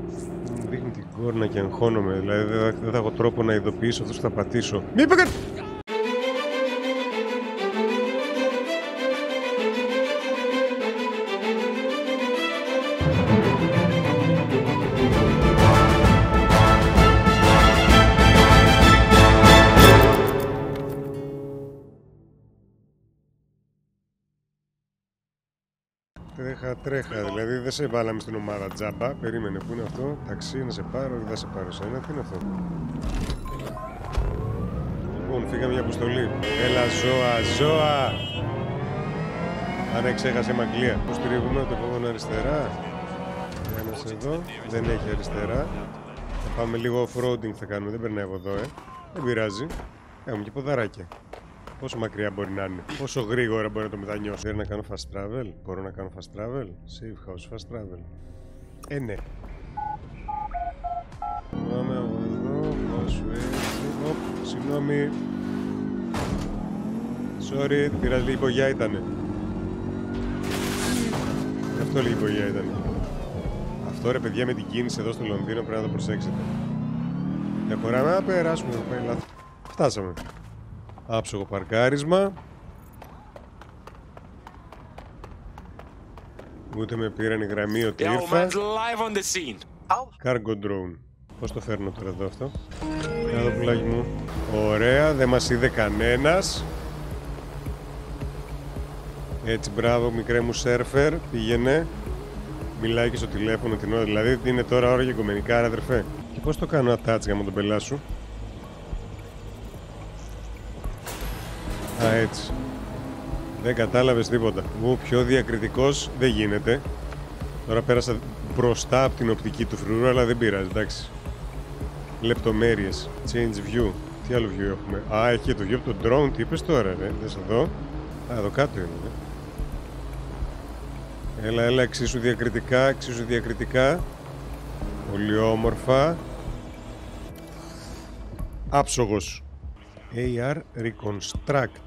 Μου δείχνει την κόρνα και αγχώνομαι. Δηλαδή δεν θα, δεν θα έχω τρόπο να ειδοποιήσω αυτούς που θα πατήσω. Μη Τρέχα, τρέχα. Δηλαδή δεν σε βάλαμε στην ομάδα τζάμπα. Περίμενε, πού είναι αυτό; Ταξί, να σε πάρω, δεν θα σε πάρω σένα. Τι είναι αυτό; Λοιπόν, φύγαμε για αποστολή. Έλα, ζώα, ζώα! Αν ξέχασε μαγκλία. Πώς τρίβουμε το επόμενο αριστερά; Ένα εδώ. Δεν έχει αριστερά. Θα πάμε λίγο off-roading θα κάνουμε. Δεν περνάει από εδώ, ε. Δεν πειράζει. Έχουμε και ποδαράκια. Πόσο μακριά μπορεί να είναι, πόσο γρήγορα μπορεί να το μετανιώσω. Θέλω να κάνω fast travel, μπορώ να κάνω fast travel, safe house, fast travel. Ε, ναι. Πάμε από εδώ, πόσο έτσι, οπ, συγγνώμη. Sorry, πειράζει λίγη πογιά ήτανε. Αυτό λίγη πογιά ήτανε. Αυτό ρε παιδιά με την κίνηση εδώ στο Λονδίνο πρέπει να το προσέξετε. Για χωράμε να περάσουμε, πάει λάθος. Φτάσαμε. Άψογο παρκάρισμα. Ούτε με πήραν η γραμμή ότι ήρθα. Cargo drone. Πώς το φέρνω τώρα εδώ αυτό; Εδώ πουλάκι μου. Ωραία, δεν μας είδε κανένας. Έτσι, μπράβο, μικρέ μου σέρφερ. Πήγαινε. Μιλάει και στο τηλέφωνο την ώρα. Δηλαδή, είναι τώρα ώρα για κομμενικά, αδερφέ. Και πώς το κάνω attach για να τον πελάσω. Α, έτσι. Δεν κατάλαβες τίποτα. Μου πιο διακριτικός δεν γίνεται. Τώρα πέρασα μπροστά από την οπτική του φρουρού, αλλά δεν πειράζει, εντάξει. Λεπτομέρειες. Change view. Τι άλλο view έχουμε; Α, έχει και το view από το drone. Τι είπες τώρα, ρε. Δες εδώ. Α, εδώ κάτω είναι. ναι. Έλα, έλα, εξίσου διακριτικά, εξίσου διακριτικά. Πολύ όμορφα. Άψογος. AR Reconstruct.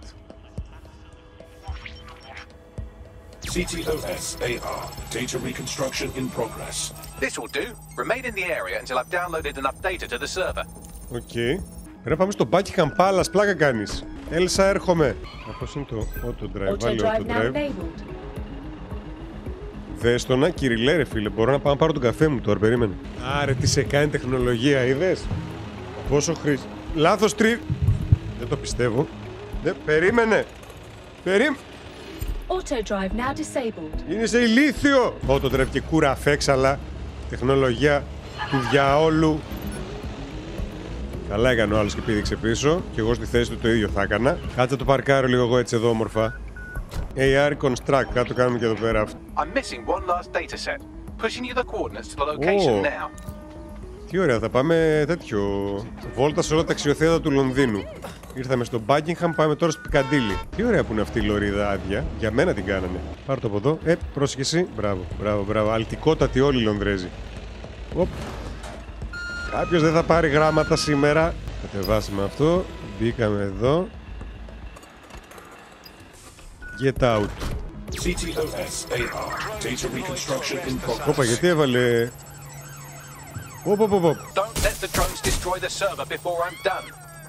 CTOS AR, data reconstruction in progress. This will do. Remain in the area until I've downloaded enough data to the server. Okay. Ρε πάμε στο Buckingham Palace, πλάκα κάνεις. Έλσα έρχομαι. Αυτός είναι το auto drive, βάλει auto drive. Δες το να κυριλέ ρε φίλε, μπορώ να πάω να πάρω τον καφέ μου τώρα, περίμενε. Άρε τι σε κάνει τεχνολογία, είδες; Πόσο χρήσι... Λάθος τρι... Δεν το πιστεύω. Δεν, περίμενε. Περίμενε. Auto drive now disabled. Είναι σε ηλίθιο! Auto drive και κούρα φέξαλα. Τεχνολογία του διαόλου. Καλά έκανε ο άλλος και πήδηξε πίσω. Και εγώ στη θέση του το ίδιο θα έκανα. Κάτσε να το παρκάρω λίγο εγώ έτσι εδώ όμορφα. AR Construct, κάτω κάνουμε και εδώ πέρα αυτό. I'm missing one last data set. Pushing you the coordinates to the location Oh. now. Τι ωραία, θα πάμε τέτοιο. Βόλτα σε όλα τα αξιοθέατα του Λονδίνου. Ήρθαμε στο Buckingham, πάμε τώρα στο Πικαντήλι. Τι ωραία που είναι αυτή η λωρίδα άδεια. Για μένα την κάνανε. Πάρ το από εδώ. Ε, πρόσχεση. Μπράβο, μπράβο, μπράβο. Αλτικότατοι όλοι οι Λονδρέζοι. Οπ. Κάποιος δεν θα πάρει γράμματα σήμερα. Κατεβάσαμε αυτό. Μπήκαμε εδώ. Get out. CTOS AR. Data reconstruction in progress. Όπα, γιατί έβαλε... Οπ, οπ, οπ, οπ. Don't let the drones destroy the server before I'm done.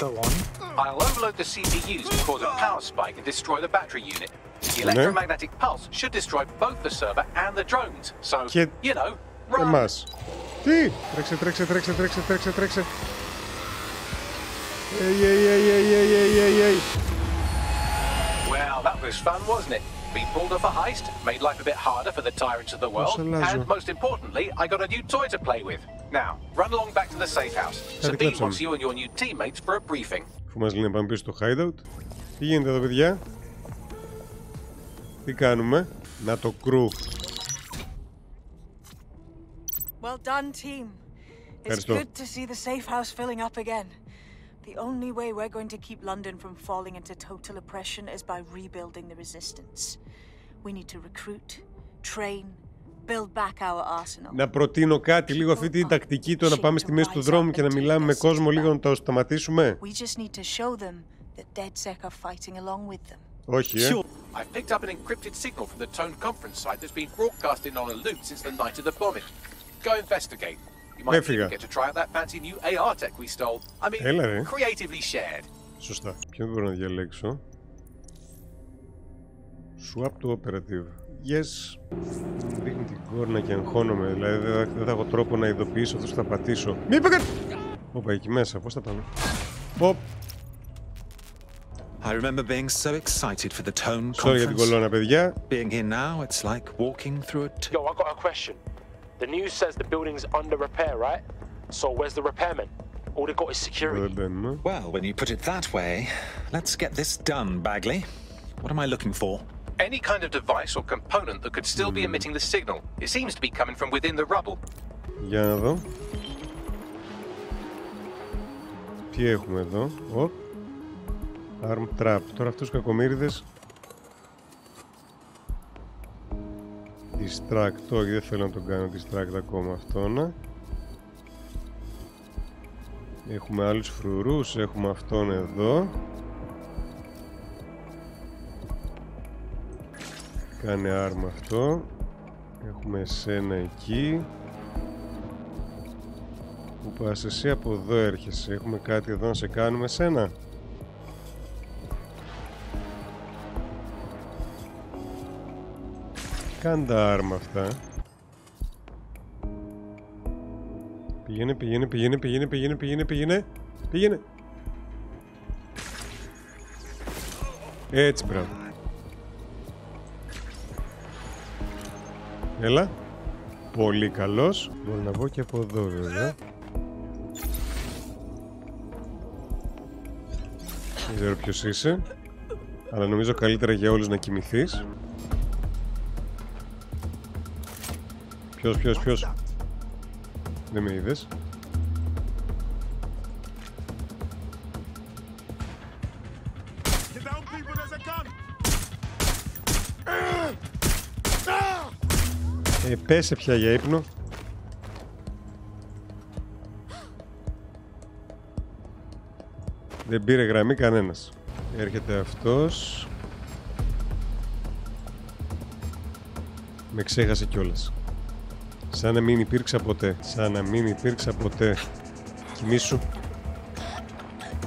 κόλλωνα. can't lug around this server forever. We should probably wipe our prints Okay. of it anyway. Go on. I'll overload the CPUs to cause a power spike and destroy the battery unit. The Okay. electromagnetic pulse should destroy both the server and the drones. So, Και you know, run. Εμά. Τι! Τρέξε, τρέξε, τρέξε, τρέξε, τρέξε, τρέξε. Ει, ει, ει, ει, ει, ει, ει, ει. Well, that was fun, wasn't it? We pulled off a heist, made life a bit harder for the tyrants of the world, Πόσο and most importantly, I got a new toy to play with. Now, run along back to the safe house. Κάτι Sabine κλέψαμε. wants you and your new teammates for a briefing. Αφού μας λένε να πάμε πίσω στο hideout. Τι γίνεται εδώ, παιδιά. Τι κάνουμε. Να το κρου. Well done, team. Ευχαριστώ. good to see the safe house filling up again. The only way we're going to keep London from falling into total oppression is by rebuilding the resistance. We need to recruit, train, Να προτείνω κάτι, λίγο αυτή την τακτική το να πάμε στη μέση του δρόμου και να μιλάμε με κόσμο, λίγο να το σταματήσουμε. Όχι, ε. έτσι. Έφυγα. Έλαβε. Σωστά. Ποιο μπορώ να διαλέξω; Σου απ' το operative. Yes. Μου Δείχνει την κόρνα και αγχώνομαι. Δηλαδή δεν θα, δεν θα έχω τρόπο να ειδοποιήσω αυτούς που θα πατήσω. Μη είπε κάτι! Όπα, εκεί μέσα. Πώς θα πάμε. Οπ. I remember being so excited for the Tone Sorry για την conference. κολόνα, παιδιά. Being here now, it's like walking through a. T- Yo, I got a question. The news says the building's under repair, right? So where's the repairmen? All they got is Εδώ security. δεν μπαίνουμε. well, when you put it that way, let's get this done, Bagley. What am I looking for? Any kind of device or component that could still be emitting the signal. It seems to be coming from within the rubble. Για να δω. Τι έχουμε εδώ. Οπ. Arm trap. Τώρα αυτούς τους κακομύριδες... Distract. Όχι, δεν θέλω να τον κάνω distract ακόμα αυτόν. Έχουμε άλλους φρουρούς. Έχουμε αυτόν εδώ. Κάνε arm αυτό. Έχουμε εσένα εκεί. Που πας εσύ από εδώ έρχεσαι. Έχουμε κάτι εδώ να σε κάνουμε σένα; Κάνε τα άρμα αυτά. Πήγαινε, πήγαινε, πήγαινε, πήγαινε, πήγαινε, πήγαινε, πήγαινε. Πήγαινε. Έτσι, μπράβο. Έλα. Πολύ καλός. Μπορώ να βγω και από εδώ βέβαια. Δεν ξέρω ποιος είσαι. Αλλά νομίζω καλύτερα για όλους να κοιμηθείς. Ποιος, ποιος, ποιος; Δεν με είδες. Ε, πέσε πια για ύπνο. Δεν πήρε γραμμή κανένας. Έρχεται αυτός. Με ξέχασε κιόλας. Σαν να μην υπήρξα ποτέ. Σαν να μην υπήρξα ποτέ. Κοιμήσου.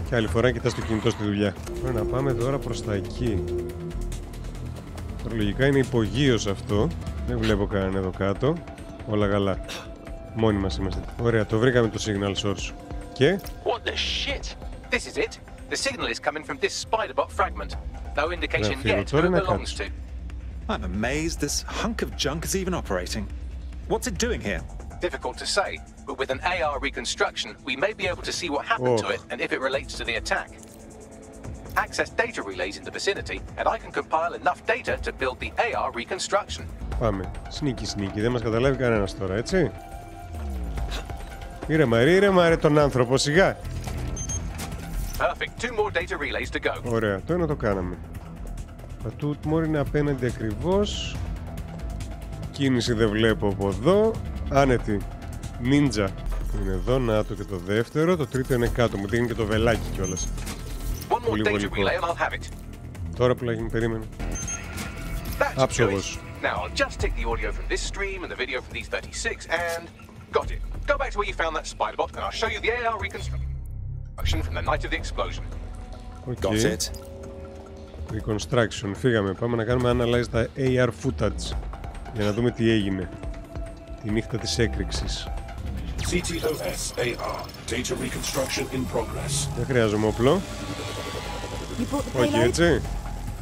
Και άλλη φορά κοιτάς το κινητό στη δουλειά. Τώρα να πάμε τώρα προς τα εκεί. Τώρα λογικά είναι υπογείως αυτό. Δεν βλέπω κανέναν εδώ κάτω. Όλα καλά. Μόνοι μας είμαστε. Ωραία, το βρήκαμε το signal source. Και What the shit? This is it. The signal is coming from this spiderbot fragment. No indication Γραφείο, yet who τώρα it να belongs κάτσω. to. I'm amazed this hunk of junk is even operating. What's it doing here? Difficult to say, but with an AR reconstruction, we may be able to see what happened to Oh. it and if it relates to the attack. Access data relays in the vicinity, and I can compile enough data to build the AR reconstruction. πάμε. Σνίκι σνίκι. Δεν μας καταλάβει κανένας τώρα, έτσι. Ήρεμα, ρε, ήρεμα ρε τον άνθρωπο, σιγά. Perfect. Two more data relays to go. Ωραία, το ένα το κάναμε. Τα Τούτμορ είναι απέναντι ακριβώς. Κίνηση δεν βλέπω από εδώ. Άνετη. Νίντζα. Είναι εδώ, να το και το δεύτερο. Το τρίτο είναι κάτω. Μου δίνει και το βελάκι κιόλας. One more Πολύ data βολικό. relay and I'll have it. Τώρα που λέγει περίμενε. That's good. Άψογος. Now I'll just take the audio from this stream and the video from these 36 and got it. Go back to where you found that spiderbot and I'll show you the AR reconstruction from the night of the explosion. Οκ. Got it. Reconstruction. Φύγαμε. Πάμε να κάνουμε analyze τα AR footage. Για να δούμε τι έγινε. Τη νύχτα της έκρηξης. CTOS AR. Data reconstruction in progress. Δεν χρειάζομαι όπλο. You brought the Όχι payload? έτσι.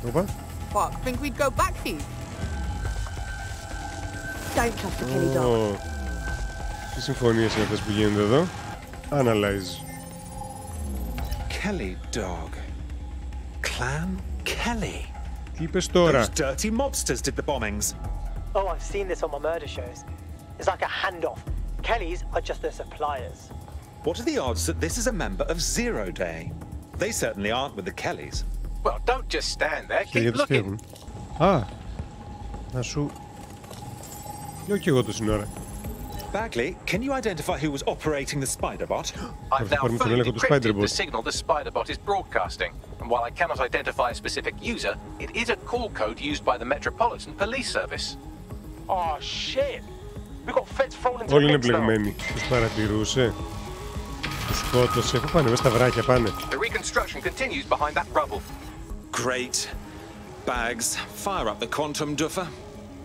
Όπα. Fuck, think we'd go back for you? Don't trust the killy dog. Ω. Τι συμφωνίες είναι αυτές που γίνονται εδώ. Analyze. Kelly dog. Clan Kelly. Τι είπες τώρα. Those dirty mobsters did the bombings. Oh, I've seen this on my murder shows. It's like a handoff. Kellys are just their suppliers. What are the odds that this is a member of Zero Day? They certainly aren't with the Kellys. Well, don't just stand there. Και γιατί Keep τους looking. φύγουν. Α, να σου... Λέω κι εγώ το σύνορα. Bagley, can you identify who was operating the Spiderbot? I've now Πάρουμε τον fully έλεγχο του decrypted the Spider-Bot. signal the Spider-Bot is broadcasting. And while I cannot identify a specific user, it is a call code used by the Metropolitan Police Service. Oh shit! We got feds thrown into Όλοι the είναι mix now. μπλεγμένοι. Τους παρατηρούσε. Τους σκότωσε. Πού πάνε, μέσα στα βράκια πάνε. The reconstruction continues behind that rubble. Great. Bags, fire up the quantum duffer.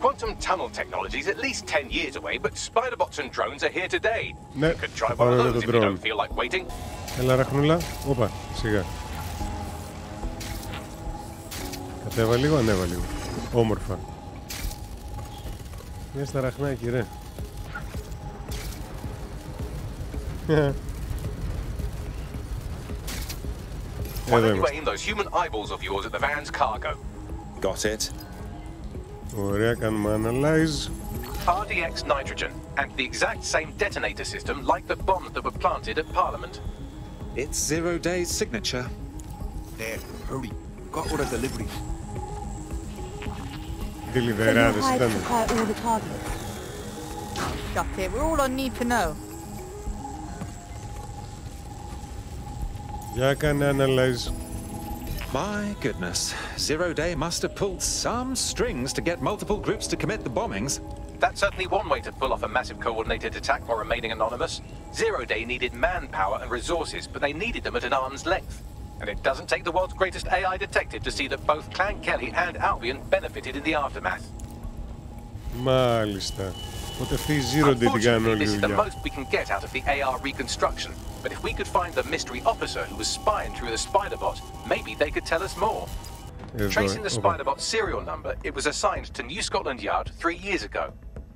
Quantum tunnel technology is at least 10 years away, but Spider-Bots and drones are here today. Ναι, You could try θα one πάμε of με those τον if you drone. don't feel like waiting. Έλα ραχνούλα. Όπα, σιγά. Κατέβα λίγο, ανέβα λίγο. Όμορφα. Μια στα ραχνάκι, ρε. While you were those human eyeballs of yours at the van's cargo. Got it. Can? RDX nitrogen, and the exact same detonator system like the bombs that were planted at Parliament. It's Zero Day's signature. There, hurry. Got all the deliveries. Deliverades, so all the cargo. Got it. We're all on need to know. Για κάνε analyze. My goodness. Zero Day must have pulled some strings to get multiple groups to commit the bombings. That's certainly one way to pull off a massive coordinated attack while remaining anonymous. Zero Day needed manpower and resources, but they needed them at an arm's length. And it doesn't take the world's greatest AI detective to see that both Clan Kelly and Albion benefited in the aftermath. Μάλιστα. Οπότε αυτοί οι Zero Day την κάνουν Unfortunately, όλη this τη is the δουλειά. most we can get out of the AR reconstruction. But if we could find the mystery officer who was spying through the Spider-Bot, maybe they could tell us more. Εδώ, Tracing the όπα. Spider-Bot serial number, it was assigned to New Scotland Yard three years ago.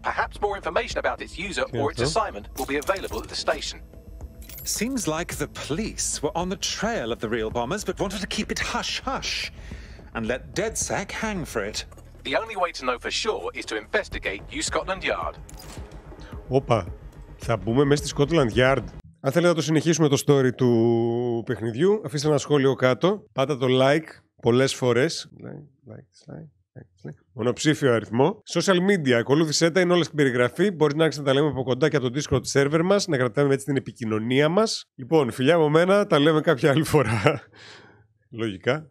Perhaps more information about its user or its αυτό. assignment will be available at the station. Seems like the police were on the trail of the real bombers but wanted to keep it hush hush and let DeadSec hang for it. The only way to know for sure is to investigate New Scotland Yard. Όπα, θα μπούμε μέσα στη Scotland Yard. Αν θέλετε να το συνεχίσουμε το story του παιχνιδιού, αφήστε ένα σχόλιο κάτω. Πάτα το like πολλές φορές. Like, like, like, like, like. Μονοψήφιο αριθμό. Social media, ακολούθησέ τα, είναι όλα στην περιγραφή. Μπορείτε να άρχισετε να τα λέμε από κοντά και από το Discord server μας, να κρατάμε έτσι την επικοινωνία μας. Λοιπόν, φιλιά από μένα, τα λέμε κάποια άλλη φορά. Λογικά.